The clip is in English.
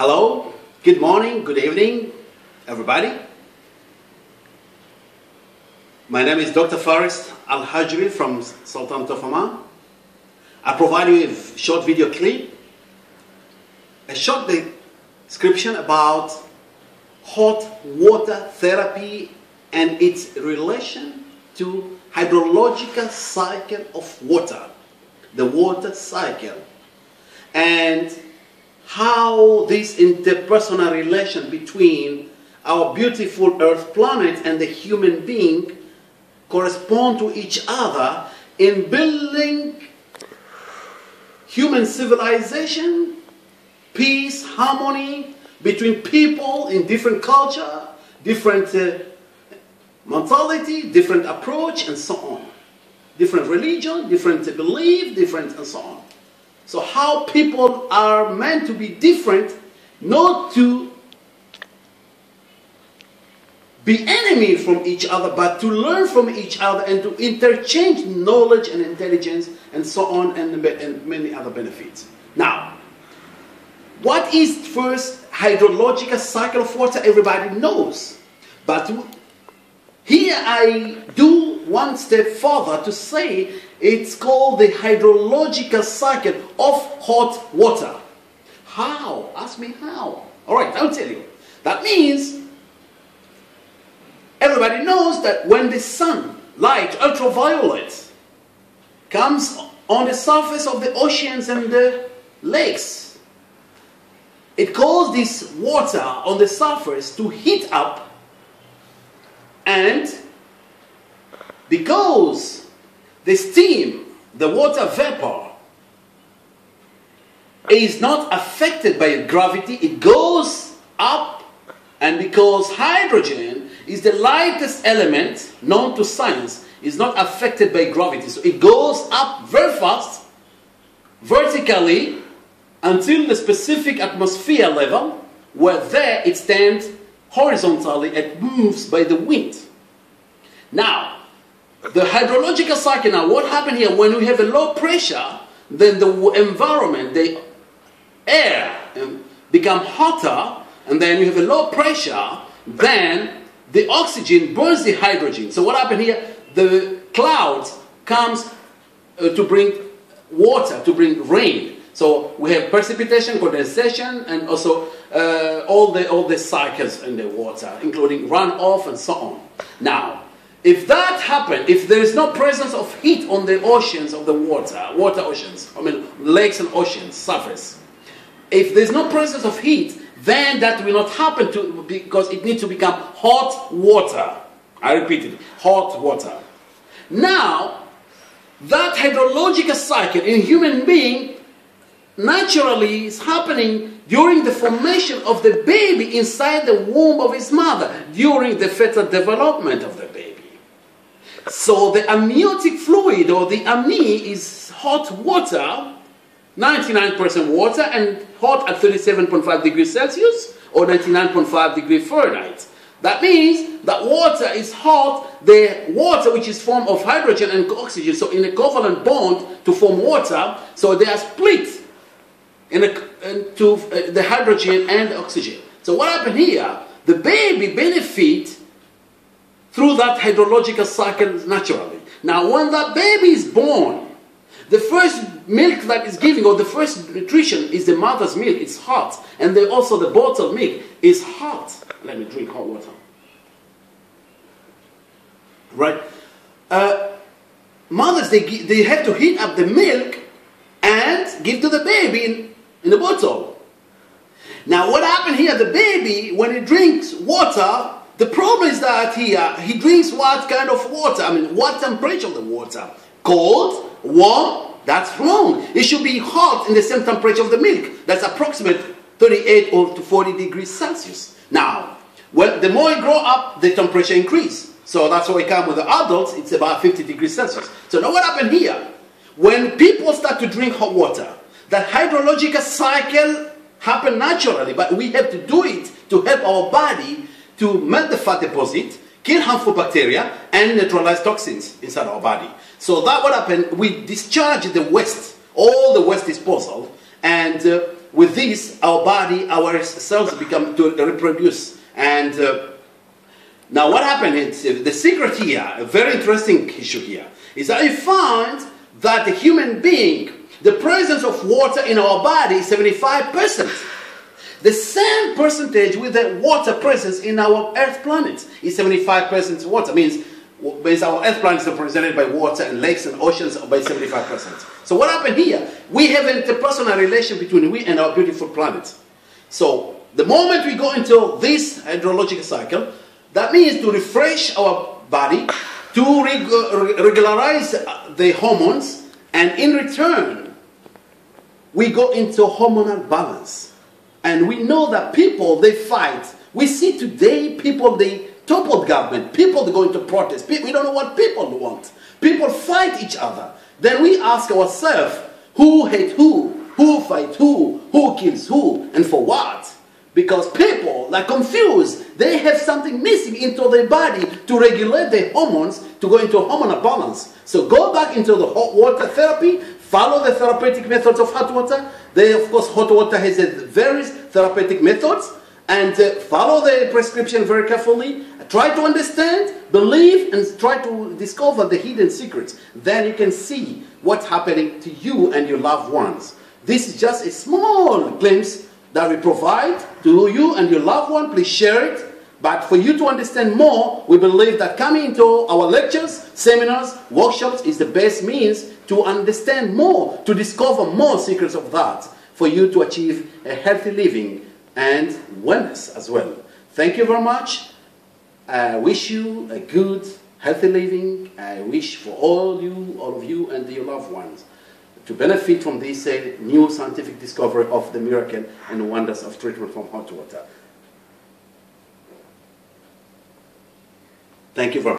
Hello, good morning, good evening, everybody. My name is Dr. Faris Al Hajri from Sultan of. I provide you a short video clip, a short description about hot water therapy and its relation to hydrological cycle of water, the water cycle, and how this interpersonal relation between our beautiful earth planet and the human being correspond to each other in building human civilization, peace, harmony between people in different culture, different uh, mentality, different approach, and so on. Different religion, different belief, different and so on. So how people are meant to be different, not to be enemy from each other, but to learn from each other and to interchange knowledge and intelligence and so on and, and many other benefits. Now, what is first hydrological cycle of water? Everybody knows. But here I do one step further to say it's called the hydrological cycle of hot water. How? Ask me how. All right, I'll tell you. That means Everybody knows that when the sun, light, ultraviolet, comes on the surface of the oceans and the lakes, it causes this water on the surface to heat up and because the steam, the water vapor, is not affected by gravity, it goes up and because hydrogen is the lightest element known to science, is not affected by gravity. So it goes up very fast, vertically, until the specific atmosphere level, where there it stands horizontally and moves by the wind. Now, the hydrological cycle now, what happened here, when we have a low pressure, then the environment, the air um, become hotter, and then you have a low pressure, then the oxygen burns the hydrogen. So what happened here? The clouds comes uh, to bring water, to bring rain. So we have precipitation, condensation, and also uh, all the all the cycles in the water, including runoff and so on. Now, if that happened, if there is no presence of heat on the oceans of the water, water oceans, I mean lakes and oceans surface, if there's no presence of heat, then that will not happen to because it needs to become hot water. I repeat it, hot water. Now, that hydrological cycle in human being naturally is happening during the formation of the baby inside the womb of his mother, during the fetal development of the baby. So the amniotic fluid or the amni is hot water 99% water and hot at 37.5 degrees Celsius or 99.5 degree Fahrenheit. That means that water is hot, the water which is formed of hydrogen and oxygen, so in a covalent bond to form water, so they are split into uh, the hydrogen and oxygen. So what happened here? The baby benefit through that hydrological cycle naturally. Now when that baby is born, the first milk that is giving, or the first nutrition, is the mother's milk. It's hot. And also the bottled milk is hot. Let me drink hot water. Right? Uh, mothers, they, they have to heat up the milk and give to the baby in, in a bottle. Now, what happened here? The baby, when he drinks water, the problem is that he, uh, he drinks what kind of water? I mean, what temperature of the water? Cold, warm, that's wrong. It should be hot in the same temperature of the milk. That's approximate 38 or to 40 degrees Celsius. Now, well, the more you grow up, the temperature increase. So that's why we come with the adults, it's about 50 degrees Celsius. So now what happened here? When people start to drink hot water, the hydrological cycle happen naturally, but we have to do it to help our body to melt the fat deposit, kill harmful bacteria, and neutralize toxins inside our body. So that what happened, we discharge the waste, all the waste disposal, and uh, with this, our body, our cells become to reproduce. And uh, now, what happened is uh, the secret here, a very interesting issue here, is that you find that the human being, the presence of water in our body is 75%. The same percentage with the water presence in our Earth planet is 75% water. Means, means our Earth planet is represented by water and lakes and oceans by 75%. So what happened here? We have an interpersonal relation between we and our beautiful planet. So the moment we go into this hydrological cycle, that means to refresh our body, to reg- uh, regularize the hormones, and in return, we go into hormonal balance. And we know that people, they fight. We see today people, they topple government. People, they go into protest. We don't know what people want. People fight each other. Then we ask ourselves, who hate who? Who fight who? Who kills who? And for what? Because people are confused. They have something missing into their body to regulate their hormones to go into hormonal balance. So go back into the hot water therapy, follow the therapeutic methods of hot water. They, of course, hot water has various therapeutic methods and uh, follow the prescription very carefully. Try to understand, believe, and try to discover the hidden secrets. Then you can see what's happening to you and your loved ones. This is just a small glimpse that we provide to you and your loved one. Please share it. But for you to understand more, we believe that coming into our lectures, seminars, workshops is the best means to understand more, to discover more secrets of that, for you to achieve a healthy living and wellness as well. Thank you very much. I wish you a good, healthy living. I wish for all you, all of you, and your loved ones to benefit from this uh, new scientific discovery of the miracle and wonders of treatment from hot water. Thank you much.